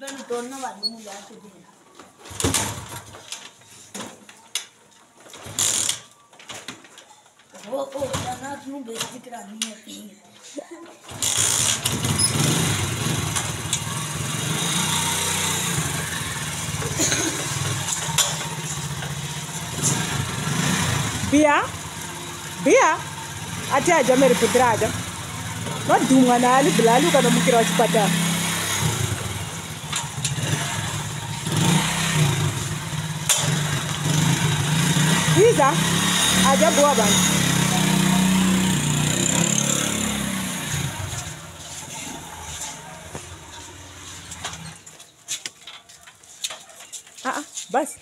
ধন্যবাদ Ô, danado não beijo de graninha aqui. Bia? Bia? Até a jameira pedrada. Não duma na ali, bila luka na mukira wa. Bisa. aja buah, Bang. Ah, ah bas.